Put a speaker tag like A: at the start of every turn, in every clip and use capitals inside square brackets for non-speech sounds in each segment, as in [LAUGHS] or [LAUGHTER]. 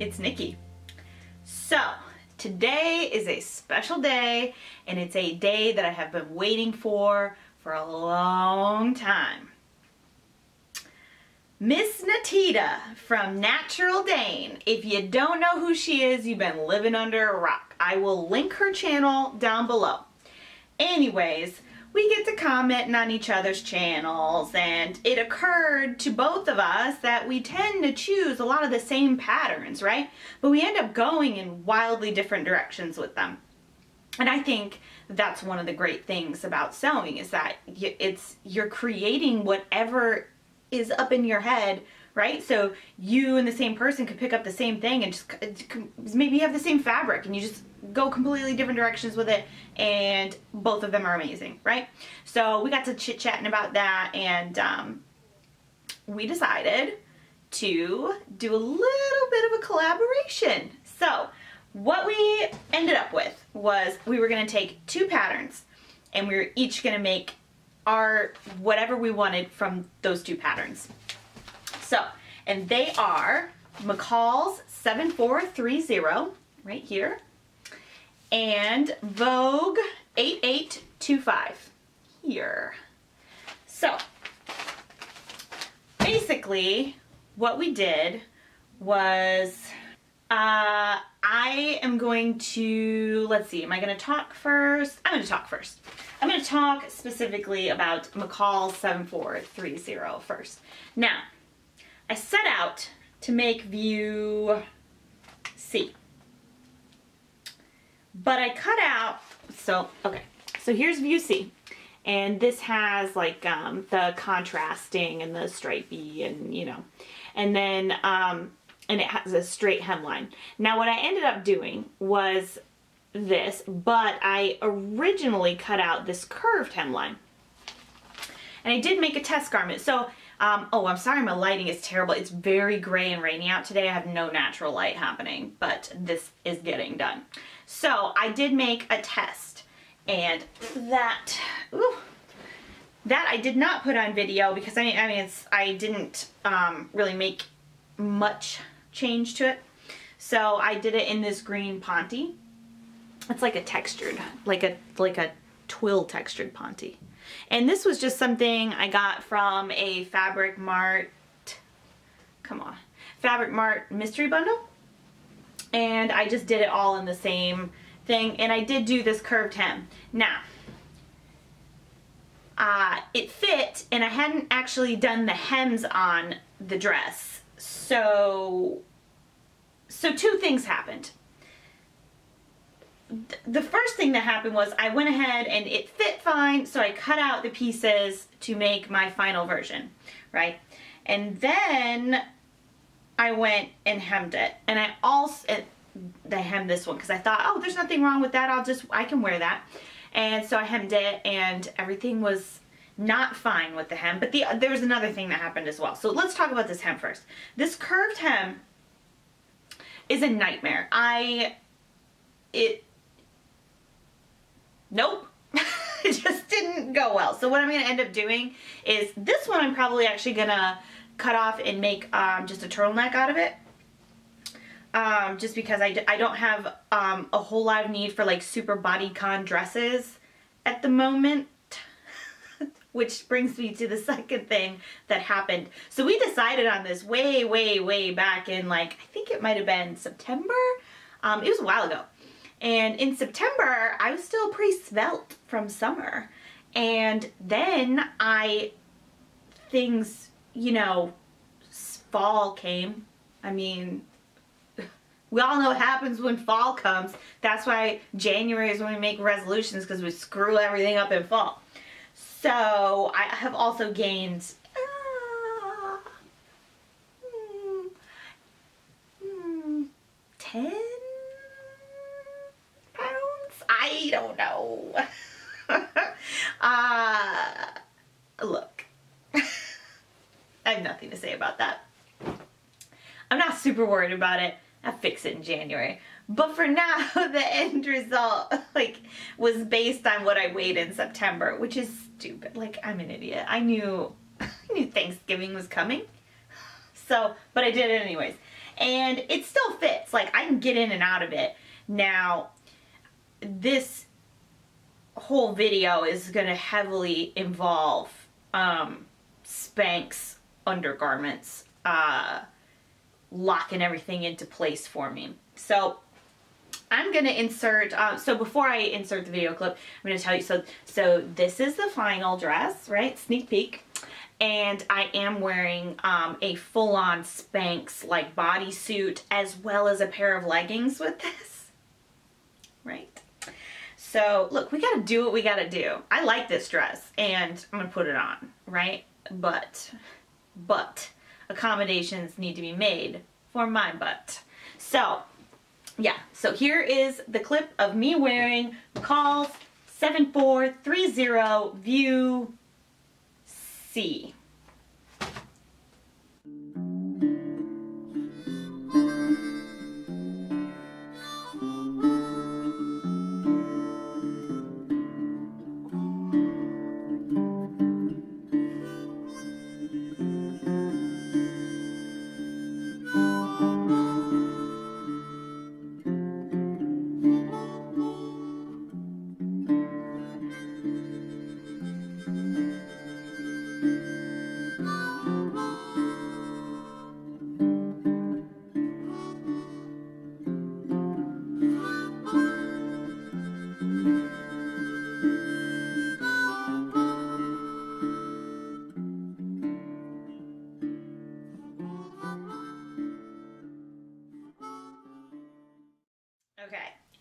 A: it's Nikki. So, today is a special day and it's a day that I have been waiting for for a long time. Miss Nateida from Natural Dane. If you don't know who she is, you've been living under a rock. I will link her channel down below. Anyways, we get to commenting on each other's channels and it occurred to both of us that we tend to choose a lot of the same patterns, right? But we end up going in wildly different directions with them. And I think that's one of the great things about sewing is that it's you're creating whatever is up in your head right? So you and the same person could pick up the same thing and just maybe you have the same fabric and you just go completely different directions with it and both of them are amazing, right? So we got to chit chatting about that and um, we decided to do a little bit of a collaboration. So what we ended up with was we were gonna take two patterns and we were each gonna make our whatever we wanted from those two patterns. So, and they are McCall's 7430 right here and Vogue 8825 here. So, basically what we did was uh, I am going to, let's see, am I going to talk first? I'm going to talk first. I'm going to talk specifically about McCall 7430 first. Now, I set out to make view C. But I cut out, so, okay, so here's view C. And this has like um, the contrasting and the stripey and, you know, and then, um, and it has a straight hemline. Now what I ended up doing was this, but I originally cut out this curved hemline. And I did make a test garment. So um, oh, I'm sorry my lighting is terrible. It's very gray and rainy out today. I have no natural light happening, but this is getting done. So I did make a test and that, ooh, that I did not put on video because I I mean, I didn't um, really make much change to it. So I did it in this green Ponte. It's like a textured, like a, like a twill textured Ponte. And this was just something I got from a Fabric Mart, come on, Fabric Mart mystery bundle. And I just did it all in the same thing. And I did do this curved hem. Now, uh, it fit and I hadn't actually done the hems on the dress. So, so two things happened the first thing that happened was I went ahead and it fit fine, so I cut out the pieces to make my final version, right? And then I went and hemmed it. And I also, I eh, hemmed this one because I thought, oh, there's nothing wrong with that. I'll just, I can wear that. And so I hemmed it and everything was not fine with the hem. But the, there was another thing that happened as well. So let's talk about this hem first. This curved hem is a nightmare. I, it, nope. [LAUGHS] it just didn't go well. So what I'm going to end up doing is this one I'm probably actually going to cut off and make um, just a turtleneck out of it. Um, just because I, I don't have um, a whole lot of need for like super bodycon dresses at the moment. [LAUGHS] Which brings me to the second thing that happened. So we decided on this way, way, way back in like, I think it might have been September. Um, it was a while ago. And in September, I was still pretty svelte from summer. And then I, things, you know, fall came. I mean, [LAUGHS] we all know what happens when fall comes. That's why January is when we make resolutions because we screw everything up in fall. So I have also gained uh, mm, mm, 10 [LAUGHS] uh, look, [LAUGHS] I have nothing to say about that. I'm not super worried about it. I'll fix it in January. But for [LAUGHS] now, the end result like was based on what I weighed in September, which is stupid. Like I'm an idiot. I knew I knew Thanksgiving was coming. [SIGHS] So, but I did it anyways. and it still fits. Like I can get in and out of it. Now, this whole video is going to heavily involve um, Spanx undergarments uh, locking everything into place for me. So I'm going to insert, uh, so before I insert the video clip, I'm going to tell you, so, so this is the final dress, right? Sneak peek. And I am wearing um, a full-on Spanx like bodysuit as well as a pair of leggings with this, right? So look, we gotta do what we gotta do. I like this dress and I'm gonna put it on, right? But, but, accommodations need to be made for my butt. So, yeah, so here is the clip of me wearing McCall's 7430 View C.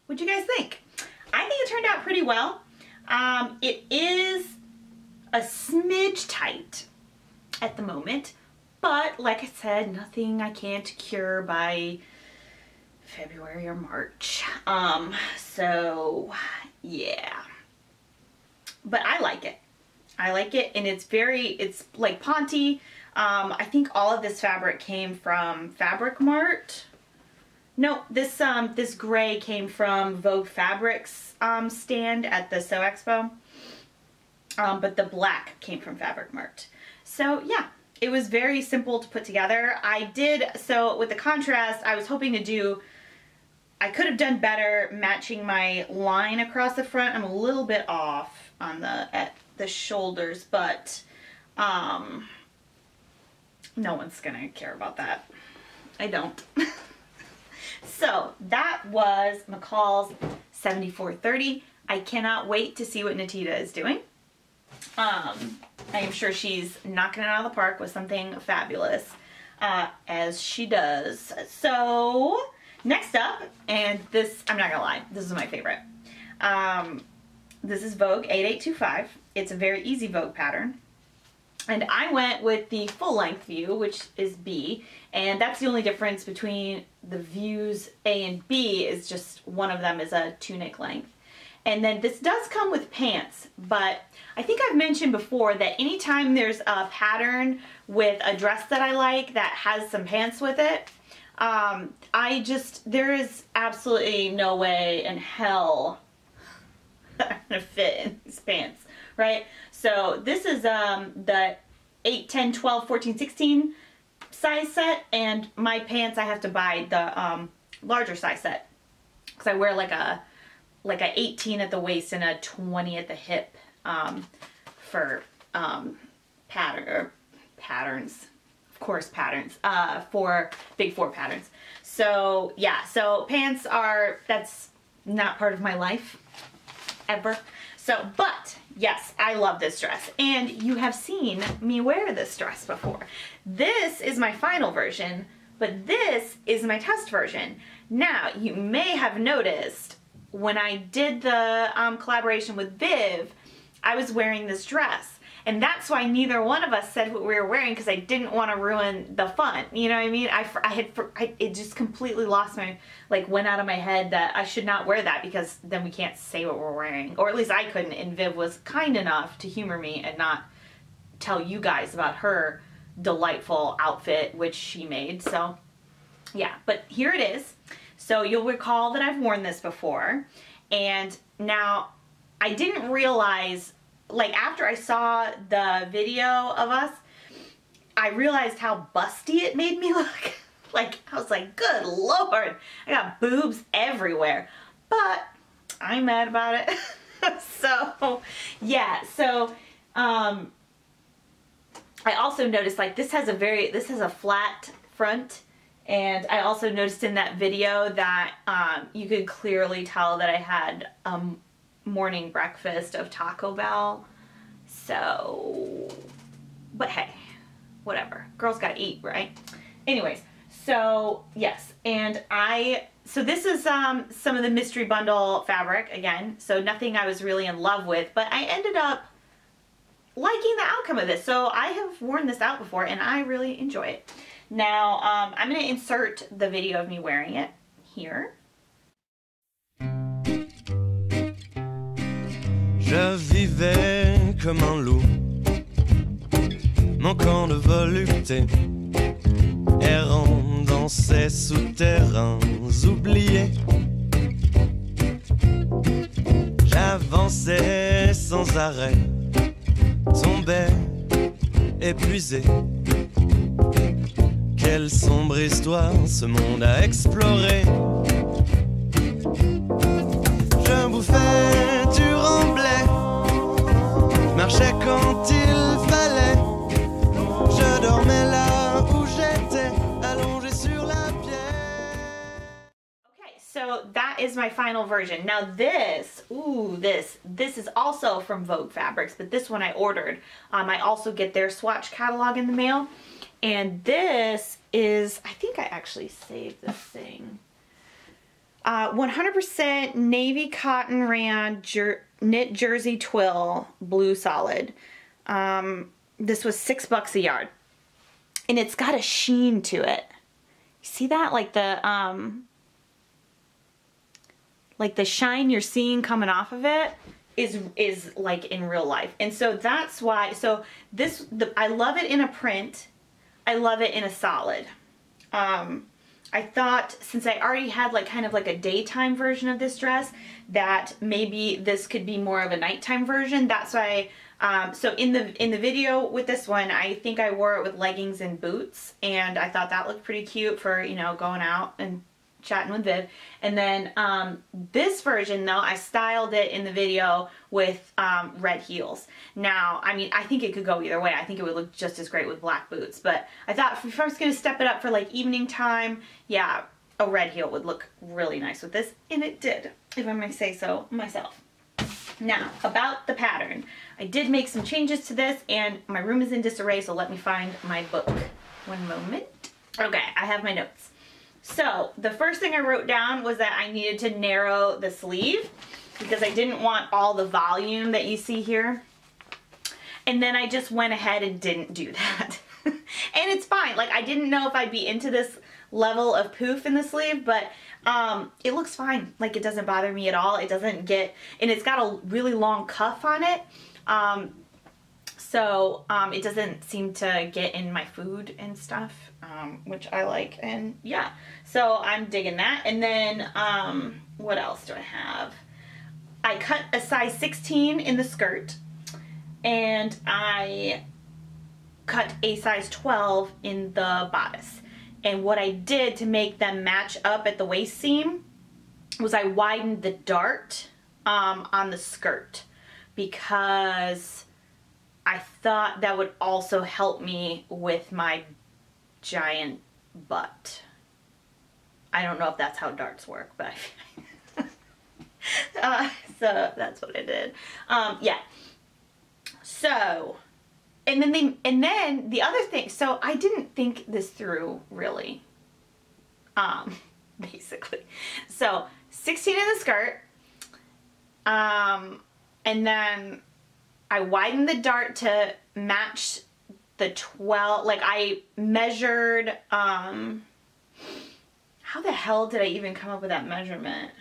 A: Okay, what do you guys think? I think it turned out pretty well. Um, it is a smidge tight at the moment, but like I said, nothing I can't cure by February or March. Um, so yeah, but I like it. I like it and it's very, it's like Ponte. Um, I think all of this fabric came from Fabric Mart. No, this um this gray came from Vogue Fabrics um stand at the Sew Expo. Um, but the black came from Fabric Mart. So yeah, it was very simple to put together. I did, so with the contrast, I was hoping to do, I could have done better matching my line across the front. I'm a little bit off on the, at the shoulders, but um, no one's gonna care about that. I don't. [LAUGHS] So that was McCall's 7430. I cannot wait to see what Nateida is doing. Um, I am sure she's knocking it out of the park with something fabulous, uh, as she does. So next up, and this, I'm not gonna lie, this is my favorite. Um, this is Vogue 8825. It's a very easy Vogue pattern. And I went with the full length view, which is B, and that's the only difference between the views A and B is just one of them is a tunic length. And then this does come with pants, but I think I've mentioned before that anytime there's a pattern with a dress that I like that has some pants with it, um, I just, there is absolutely no way in hell [LAUGHS] I'm gonna fit in these pants, right? So this is um, the 8, 10, 12, 14, 16 size set and my pants I have to buy the um, larger size set. Because I wear like a like a 18 at the waist and a 20 at the hip um, for um, pattern or patterns of course patterns uh, for big four patterns. So yeah so pants are that's not part of my life ever so but yes, I love this dress. And you have seen me wear this dress before. This is my final version, but this is my test version. Now, you may have noticed when I did the um, collaboration with Viv, I was wearing this dress. And that's why neither one of us said what we were wearing because I didn't want to ruin the fun. You know what I mean? I, I had, I, it just completely lost my, like went out of my head that I should not wear that because then we can't say what we're wearing. Or at least I couldn't and Viv was kind enough to humor me and not tell you guys about her delightful outfit which she made. So yeah, but here it is. So you'll recall that I've worn this before. And now I didn't realize like after I saw the video of us, I realized how busty it made me [LAUGHS] look. like, I was like, good lord, I got boobs everywhere. But I'm mad about it. [LAUGHS] so, yeah, so, um, I also noticed like this has a very, this has a flat front and I also noticed in that video that um, you could clearly tell that I had a morning breakfast of Taco Bell. So, but hey, whatever. Girls gotta eat, right? Anyways, so yes, and I, so this is um, some of the mystery bundle fabric again. So nothing I was really in love with, but I ended up liking the outcome of this. So I have worn this out before and I really enjoy it. Now, um, I'm to insert the video of me wearing it here. Je vivais comme un loup, manquant de volupté, errant dans ces souterrains oubliés. J'avançais sans arrêt, tombais épuisé. Quelle sombre histoire ce monde a exploré. Quand il fallait. Je dormais là où j'étais, allongé sur la pierre. Okay, so that is my final version. Now this, ooh, this, this is also from Vogue Fabrics, but this one I ordered. Um, I also get their swatch catalog in the mail. And this is, I think I actually saved this thing. 100% uh, navy cotton rayon jer knit jersey twill blue solid. Um, this was six bucks a yard. And it's got a sheen to it. You see that? Like the, um, like the shine you're seeing coming off of it is is like in real life. And so that's why, so this, the, I love it in a print I love it in a solid. Um, I thought since I already had like kind of like a daytime version of this dress that maybe this could be more of a nighttime version. That's why um, so in the in the video with this one, I think I wore it with leggings and boots and I thought that looked pretty cute for, you know, going out and chatting with Viv. And then um, this version though, I styled it in the video with um, red heels. Now, I mean, I think it could go either way. I think it would look just as great with black boots. But I thought if I was going to step it up for like evening time, yeah, a red heel would look really nice with this. And it did, if I may say so myself. Now, about the pattern. I did make some changes to this and my room is in disarray, so let me find my book. One moment. Okay, I have my notes. So the first thing I wrote down was that I needed to narrow the sleeve because I didn't want all the volume that you see here. And then I just went ahead and didn't do [LAUGHS] that. and it's fine. Like I didn't know if I'd be into this level of poof in the sleeve, but um, it looks fine. Like it doesn't bother me at all. It doesn't get, and it's got a really long cuff on it. Um, so um, it doesn't seem to get in my food and stuff, um, which I like. And yeah, so I'm digging that. And then um, what else do I have? I cut a size 16 in the skirt and I cut a size 12 in the bodice. And what I did to make them match up at the waist seam was I widened the dart um, on the skirt because I thought that would also help me with my giant butt. I don't know if that's how darts work, but [LAUGHS] uh, so that's what I did. Um, yeah. So, and then they, and then the other thing, so I didn't think this through really, um, [LAUGHS] basically. So 16 in the skirt, um, and then I widened the dart to match the 12, like I measured, um, how the hell did I even come up with that measurement?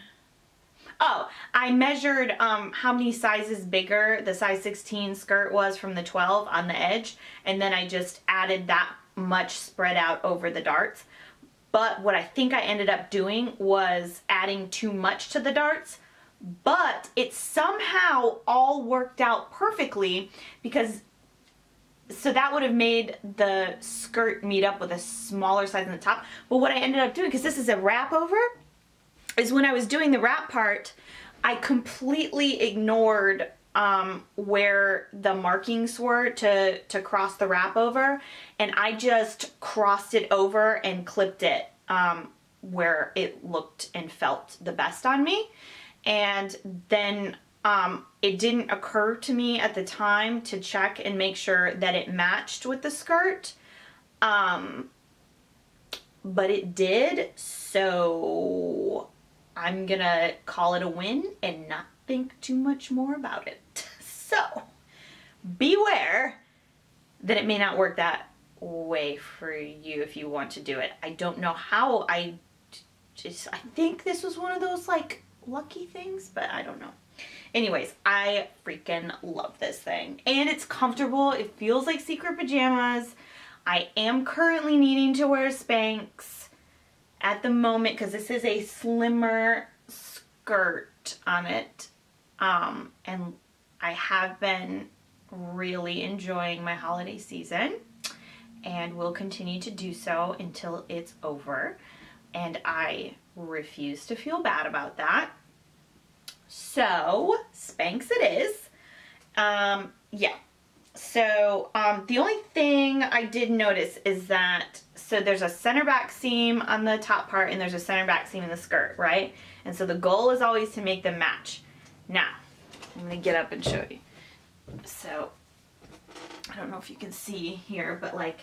A: Oh, I measured um, how many sizes bigger the size 16 skirt was from the 12 on the edge, and then I just added that much spread out over the darts. But what I think I ended up doing was adding too much to the darts, but it somehow all worked out perfectly because so that would have made the skirt meet up with a smaller size in the top. But what I ended up doing, because this is a wrap over, is when I was doing the wrap part, I completely ignored um, where the markings were to, to cross the wrap over. And I just crossed it over and clipped it um, where it looked and felt the best on me. And then um, it didn't occur to me at the time to check and make sure that it matched with the skirt. Um, but it did, so I'm gonna call it a win and not think too much more about it. [LAUGHS] So, beware that it may not work that way for you if you want to do it. I don't know how I just, I think this was one of those like lucky things, but I don't know. Anyways, I freaking love this thing. And it's comfortable. It feels like secret pajamas. I am currently needing to wear Spanx at the moment because this is a slimmer skirt on it. Um, and I have been really enjoying my holiday season and will continue to do so until it's over. And I refuse to feel bad about that. So, Spanx it is. Um, yeah. So, um, the only thing I did notice is that, so there's a center back seam on the top part and there's a center back seam in the skirt, right? And so the goal is always to make them match. Now, I'm to get up and show you. So, I don't know if you can see here, but like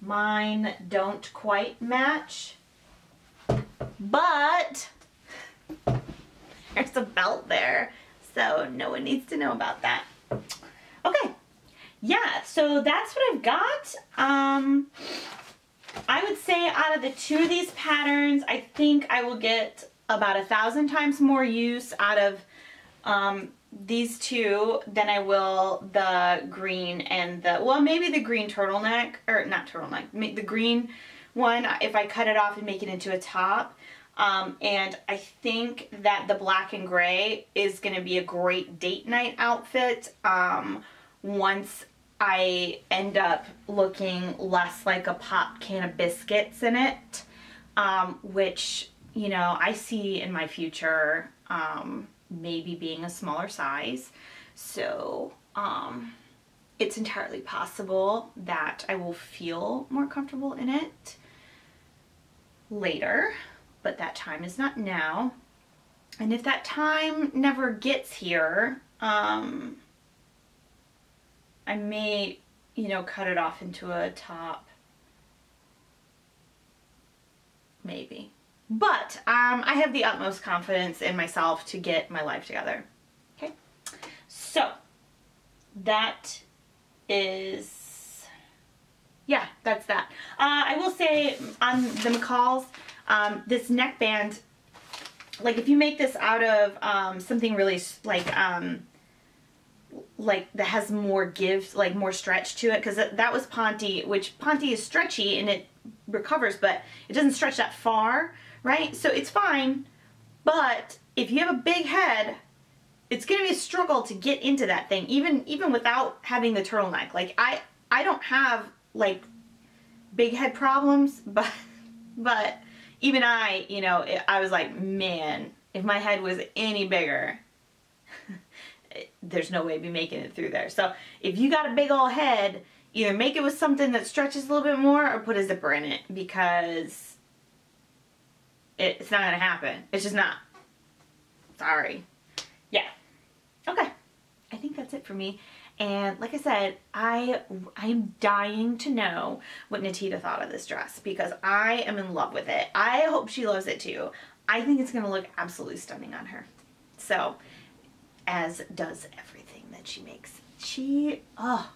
A: mine don't quite match. But [LAUGHS] there's a belt there, so no one needs to know about that. Okay, yeah, so that's what I've got. Um, I would say out of the two of these patterns, I think I will get about a thousand times more use out of um, these two than I will the green and the, well, maybe the green turtleneck, or not turtleneck, the green one, if I cut it off and make it into a top. Um, and I think that the black and gray is going to be a great date night outfit um, once I end up looking less like a pop can of biscuits in it, um, which, you know, I see in my future um, maybe being a smaller size. So, um, it's entirely possible that I will feel more comfortable in it later but that time is not now. And if that time never gets here, um, I may, you know, cut it off into a top. Maybe. But um, I have the utmost confidence in myself to get my life together. Okay? So, that is, yeah, that's that. Uh, I will say on the McCalls, um, this neckband, like if you make this out of um, something really like, um, like that has more give, like more stretch to it, because that was Ponte, which Ponte is stretchy and it recovers, but it doesn't stretch that far, right? So it's fine, but if you have a big head, it's gonna be a struggle to get into that thing, even even without having the turtleneck. Like I I don't have like big head problems, [LAUGHS] but but even I, you know, I was like, man, if my head was any bigger, [LAUGHS] there's no way I'd be making it through there. So if you got a big old head, either make it with something that stretches a little bit more or put a zipper in it because it's not going to happen. It's just not. Sorry. Yeah. Okay. I think that's it for me. And like I said, I I'm dying to know what Nateida thought of this dress because I am in love with it. I hope she loves it too. I think it's going to look absolutely stunning on her. So, as does everything that she makes. She, oh,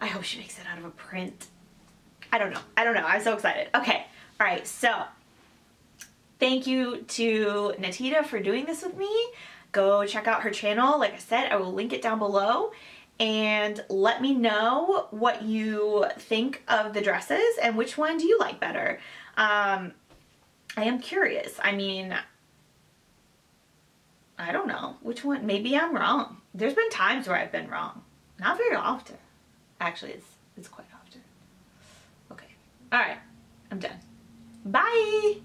A: I hope she makes it out of a print. I don't know. I don't know. I'm so excited. Okay. All right. So, thank you to Nateida for doing this with me go check out her channel. Like I said, I will link it down below and let me know what you think of the dresses and which one do you like better. Um, I am curious. I mean, I don't know which one. Maybe I'm wrong. There's been times where I've been wrong. Not very often. Actually, it's, it's quite often. Okay. All right. I'm done. Bye!